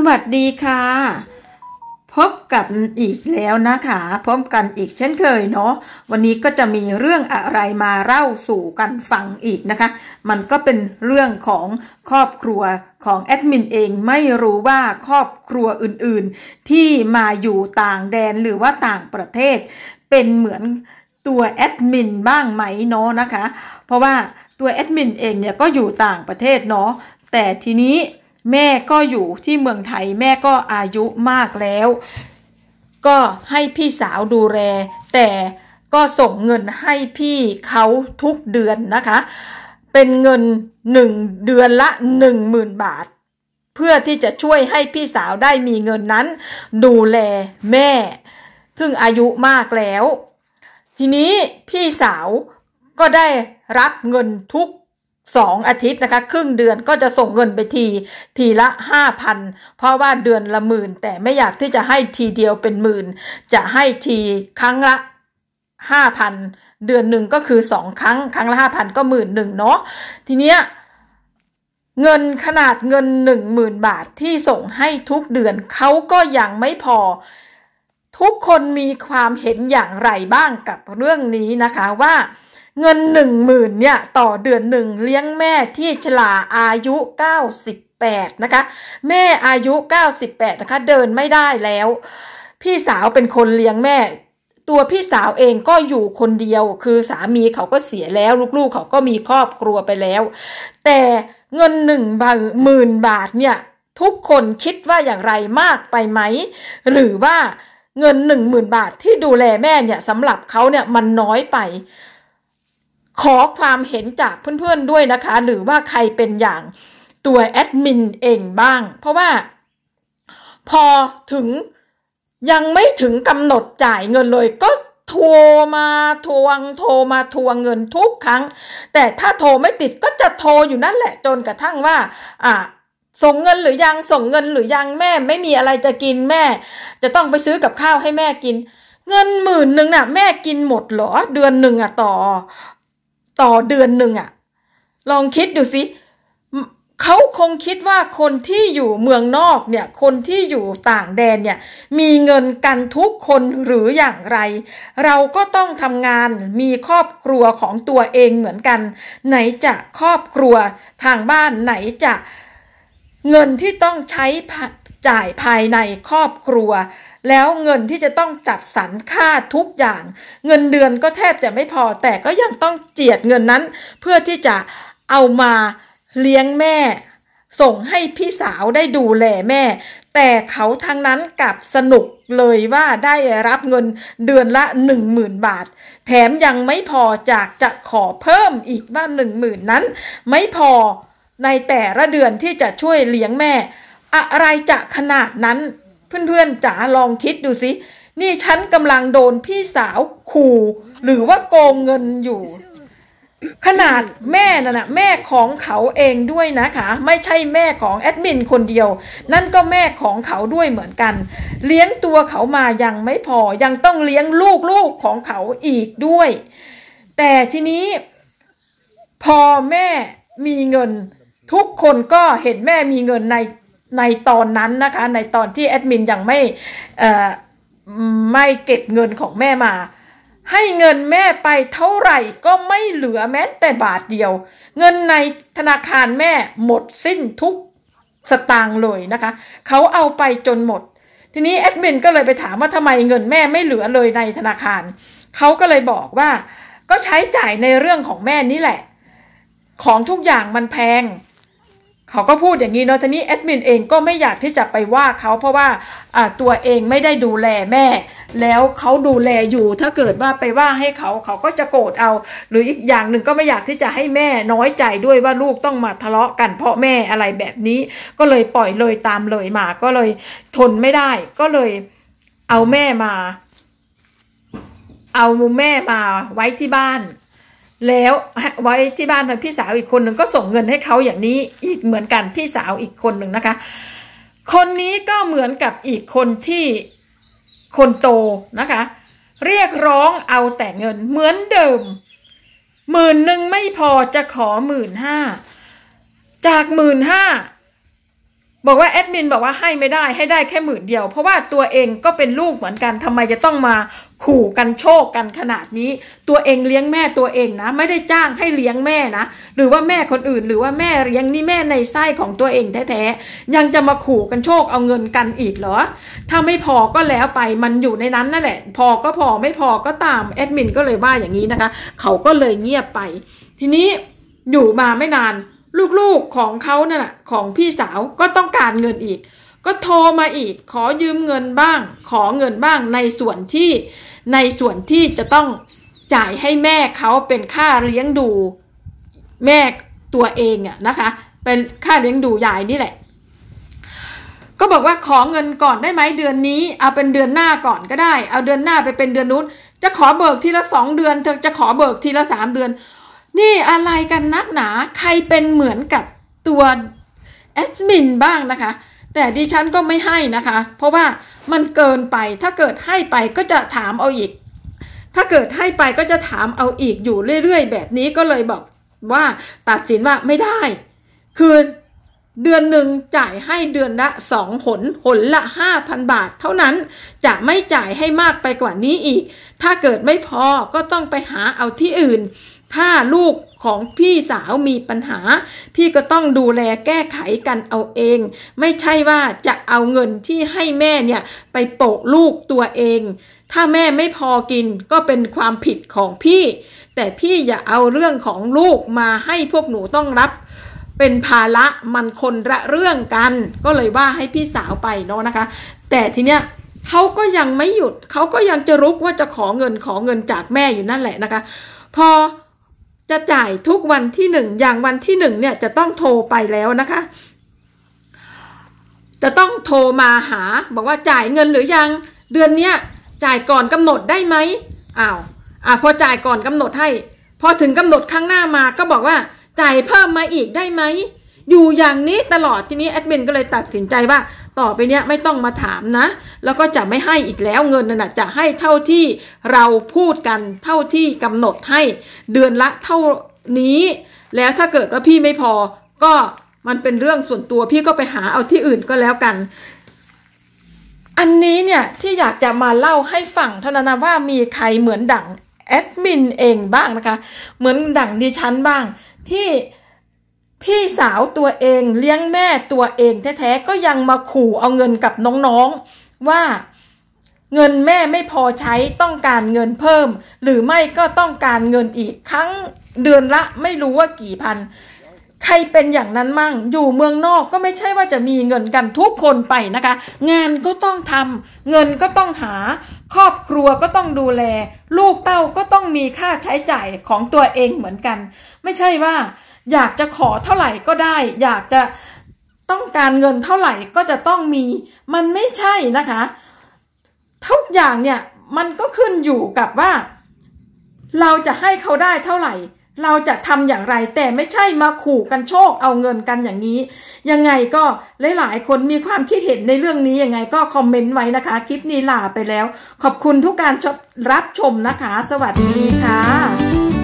สวัสดีค่ะ พบกันอีกแล้วนะคะพบกันอีกเช่นเคยเนาะวันนี้ก็จะมีเรื่องอะไรมาเล่าสู่กันฟังอีกนะคะ มันก็เป็นเรื่องของครอบครัวของแอดมินเองไม่รู้ว่าครอบครัวอื่นๆ ที่มาอยู่ต่างแดนหรือว่าต่างประเทศ เป็นเหมือนตัวแอดมินบ้างไหมเนาะนะคะ เพราะว่าตัวแอดมินเองเนี่ยก็อยู่ต่างประเทศเนาะแต่ทีนี้ แม่ก็อยู่ที่เมืองไทยแม่ก็อายุมากแล้ว ก็ให้พี่สาวดูแลแต่ก็ส่งเงินให้พี่เขาทุกเดือนนะคะ เป็นเงินหนึ่งเดือนละหนึ่งหมื่นบาท เพื่อที่จะช่วยให้พี่สาวได้มีเงินนั้น ดูแลแม่ ซึ่งอายุมากแล้ว ทีนี้พี่สาวก็ได้รับเงินทุก สองอาทิตย์นะคะ ครึ่งเดือนก็จะส่งเงินไปที ทีละห้าพันเพราะว่าเดือนละหมื่น แต่ไม่อยากที่จะให้ทีเดียวเป็นหมื่น จะให้ทีครั้งละห้าพันเดือนหนึ่งก็คือสองครั้ง ครั้งละห้าพันก็หมื่นหนึ่งเนาะทีเนี้ยเงินขนาดเงินหนึ่งหมื่นบาทที่ส่งให้ทุกเดือนเขาก็ยังไม่พอทุกคนมีความเห็นอย่างไรบ้างกับเรื่องนี้นะคะว่า เงินหนึ่งหมื่นเนี่ยต่อเดือนหนึ่งเลี้ยงแม่ที่ชลาอายุ 98 นะคะ แม่อายุ 98 นะคะ เดินไม่ได้แล้ว พี่สาวเป็นคนเลี้ยงแม่ ตัวพี่สาวเองก็อยู่คนเดียว คือสามีเขาก็เสียแล้วลูกๆ เขาก็มีครอบครัวไปแล้ว แต่เงินหนึ่งหมื่นบาทเนี่ย ทุกคนคิดว่าอย่างไรมากไปไหม หรือว่าเงินหนึ่งหมื่นบาทที่ดูแลแม่เนี่ยสำหรับเขาเนี่ยมันน้อยไป ขอความเห็นจากเพื่อนๆด้วยนะคะ หรือว่าใครเป็นอย่างตัวแอดมินเองบ้าง เพราะว่าพอถึงยังไม่ถึงกำหนดจ่ายเงินเลยก็โทรมาทวง โทรมาทวงเงินทุกครั้ง แต่ถ้าโทรไม่ติดก็จะโทรอยู่นั่นแหละจนกระทั่งว่า อ่าส่งเงินหรือยังส่งเงินหรือยังแม่ไม่มีอะไรจะกินแม่ จะต้องไปซื้อกับข้าวให้แม่กิน เงินหมื่นหนึ่งน่ะ แม่กินหมดเหรอเดือนหนึ่งอะต่อ ต่อเดือนหนึ่งอะลองคิดดูสิเขาคงคิดว่าคนที่อยู่เมืองนอกเนี่ย คนที่อยู่ต่างแดนเนี่ย มีเงินกันทุกคนหรืออย่างไร เราก็ต้องทำงานมีครอบครัวของตัวเองเหมือนกัน ไหนจะครอบครัวทางบ้านไหนจะเงินที่ต้องใช้จ่ายภายในครอบครัว แล้วเงินที่จะต้องจัดสรรค่าทุกอย่าง เงินเดือนก็แทบจะไม่พอ แต่ก็ยังต้องเจียดเงินนั้น เพื่อที่จะเอามาเลี้ยงแม่ ส่งให้พี่สาวได้ดูแลแม่ แต่เขาทั้งนั้นกับสนุกเลยว่าได้รับเงินเดือนละหนึ่งหมื่นบาท แถมยังไม่พอจากจะขอเพิ่มอีกว่าหนึ่งหมื่นนั้น ไม่พอในแต่ละเดือนที่จะช่วยเลี้ยงแม่ อะไรจะขนาดนั้น เพื่อนๆจ๋าลองคิดดูสินี่ฉันกำลังโดนพี่สาวขู่ หรือว่าโกงเงินอยู่ ขนาดแม่น่ะนะแม่ของเขาเองด้วยนะคะ ไม่ใช่แม่ของแอดมินคนเดียว นั่นก็แม่ของเขาด้วยเหมือนกัน เลี้ยงตัวเขามายังไม่พอยังต้องเลี้ยงลูกๆของเขาอีกด้วย แต่ทีนี้ พอแม่มีเงิน ทุกคนก็เห็นแม่มีเงินใน ในตอนนั้นนะคะ ในตอนที่แอดมินยังไม่ไม่เก็บเงินของแม่มา ให้เงินแม่ไปเท่าไหร่ก็ไม่เหลือแม้แต่บาทเดียว เงินในธนาคารแม่หมดสิ้นทุกสตางค์เลยนะคะ เขาเอาไปจนหมด ทีนี้แอดมินก็เลยไปถามว่าทำไมเงินแม่ไม่เหลือเลยในธนาคาร เขาก็เลยบอกว่า ก็ใช้จ่ายในเรื่องของแม่นี่แหละ ของทุกอย่างมันแพง เขาก็พูดอย่างนี้เนาะทีนี้แอดมินเองก็ไม่อยากที่จะไปว่าเขาเพราะว่าตัวเองไม่ได้ดูแลแม่ แล้วเขาดูแลอยู่ถ้าเกิดว่าไปว่าให้เขาเขาก็จะโกรธเอา หรืออีกอย่างหนึ่งก็ไม่อยากที่จะให้แม่น้อยใจด้วยว่าลูกต้องมาทะเลาะกันเพราะแม่อะไรแบบนี้ก็เลยปล่อยเลยตามเลยมาก็เลยทนไม่ได้ก็เลยเอาแม่มา เอาแม่มาไว้ที่บ้าน แล้วไว้ที่บ้านพี่สาวอีกคนหนึ่งก็ส่งเงินให้เขาอย่างนี้อีกเหมือนกันพี่สาวอีกคนหนึ่งนะคะ คนนี้ก็เหมือนกับอีกคนที่คนโตนะคะ เรียกร้องเอาแต่เงินเหมือนเดิมหมื่นหนึ่งไม่พอจะขอหมื่นห้าจากหมื่นห้า บอกว่าแอดมินบอกว่าให้ไม่ได้ให้ได้แค่หมื่นเดียว เพราะว่าตัวเองก็เป็นลูกเหมือนกันทำไมจะต้องมาขู่กันโชคกันขนาดนี้ ตัวเองเลี้ยงแม่ตัวเองนะ ไม่ได้จ้างให้เลี้ยงแม่นะ หรือว่าแม่คนอื่น หรือว่าแม่เลี้ยงนี่แม่ในไส้ของตัวเองแท้ๆยังจะมาขู่กันโชคเอาเงินกันอีกเหรอ ถ้าไม่พอก็แล้วไปมันอยู่ในนั้นนั่นแหละ พอก็พอไม่พอก็ตามแอดมินก็เลยว่าอย่างนี้นะคะ เขาก็เลยเงียบไป ทีนี้อยู่มาไม่นาน ลูกๆของเขาเนี่ยของพี่สาวก็ต้องการเงินอีก ก็โทรมาอีก ขอยืมเงินบ้าง ขอเงินบ้างในส่วนที่ในส่วนที่จะต้องจ่ายให้แม่เขาเป็นค่าเลี้ยงดูแม่ตัวเองอะนะคะ เป็นค่าเลี้ยงดูยายนี่แหละ ก็บอกว่าขอเงินก่อนได้ไหมเดือนนี้ เอาเป็นเดือนหน้าก่อนก็ได้ เอาเดือนหน้าไปเป็นเดือนนู้น จะขอเบิกทีละสองเดือนเธอจะขอเบิกทีละสามเดือน นี่อะไรกันนักหนาใครเป็นเหมือนกับตัวแอดมินบ้างนะคะ แต่ดิฉันก็ไม่ให้นะคะ เพราะว่ามันเกินไปถ้าเกิดให้ไปก็จะถามเอาอีก ถ้าเกิดให้ไปก็จะถามเอาอีกอยู่เรื่อยๆ แบบนี้ก็เลยบอกว่าตัดสินว่าไม่ได้ คือเดือนหนึ่งจ่ายให้เดือนละสองหนหนละห้าพันบาท เท่านั้นจะไม่จ่ายให้มากไปกว่านี้อีก ถ้าเกิดไม่พอก็ต้องไปหาเอาที่อื่น ถ้าลูกของพี่สาวมีปัญหา พี่ก็ต้องดูแลแก้ไขกันเอาเอง ไม่ใช่ว่าจะเอาเงินที่ให้แม่เนี่ยไปโปะลูกตัวเอง ถ้าแม่ไม่พอกินก็เป็นความผิดของพี่ แต่พี่อย่าเอาเรื่องของลูกมาให้พวกหนูต้องรับ เป็นภาระมันคนละเรื่องกัน ก็เลยว่าให้พี่สาวไปเนาะนะคะ แต่ทีเนี้ยเขาก็ยังไม่หยุดเขาก็ยังจะรุกว่าจะขอเงินขอเงินจากแม่อยู่นั่นแหละนะคะ พอ จะจ่ายทุกวันที่หนึ่งอย่างวันที่หนึ่งเนี่ยจะต้องโทรไปแล้วนะคะ จะต้องโทรมาหา บอกว่าจ่ายเงินหรือยังเดือนเนี้ยจ่ายก่อนกำหนดได้ไหมอ้าวอ่าพอจ่ายก่อนกำหนดให้ พอถึงกำหนดครั้งหน้ามาก็บอกว่าจ่ายเพิ่มมาอีกได้ไหมอยู่อย่างนี้ตลอดทีนี้แอดมินก็เลยตัดสินใจว่า ต่อไปเนี้ยไม่ต้องมาถามนะ แล้วก็จะไม่ให้อีกแล้วเงินนั่นจะให้เท่าที่เราพูดกันเท่าที่กำหนดให้เดือนละเท่านี้ แล้วถ้าเกิดว่าพี่ไม่พอก็มันเป็นเรื่องส่วนตัวพี่ก็ไปหาเอาที่อื่นก็แล้วกัน อันนี้เนี่ยที่อยากจะมาเล่าให้ฟังเท่านั้นว่ามีใครเหมือนดั่งแอดมินเองบ้างนะคะ เหมือนดั่งดิฉันบ้างที่ พี่สาวตัวเองเลี้ยงแม่ตัวเองแท้ๆก็ยังมาขู่เอาเงินกับน้องๆ ว่าเงินแม่ไม่พอใช้ต้องการเงินเพิ่ม หรือไม่ก็ต้องการเงินอีกครั้งเดือนละไม่รู้ว่ากี่พัน ใครเป็นอย่างนั้นมั่ง อยู่เมืองนอกก็ไม่ใช่ว่าจะมีเงินกันทุกคนไปนะคะ งานก็ต้องทำเงินก็ต้องหา ครอบครัวก็ต้องดูแล ลูกเต้าก็ต้องมีค่าใช้จ่ายของตัวเองเหมือนกัน ไม่ใช่ว่า อยากจะขอเท่าไหร่ก็ได้ อยากจะต้องการเงินเท่าไหร่ก็จะต้องมี มันไม่ใช่นะคะ ทุกอย่างเนี่ยมันก็ขึ้นอยู่กับว่า เราจะให้เขาได้เท่าไหร่ เราจะทำอย่างไรแต่ไม่ใช่มาขู่กันโชคเอาเงินกันอย่างนี้ ยังไงก็หลายๆคนมีความคิดเห็นในเรื่องนี้ยังไงก็คอมเมนต์ไว้นะคะ คลิปนี้ลาไปแล้ว ขอบคุณทุกการรับชมนะคะ สวัสดีค่ะ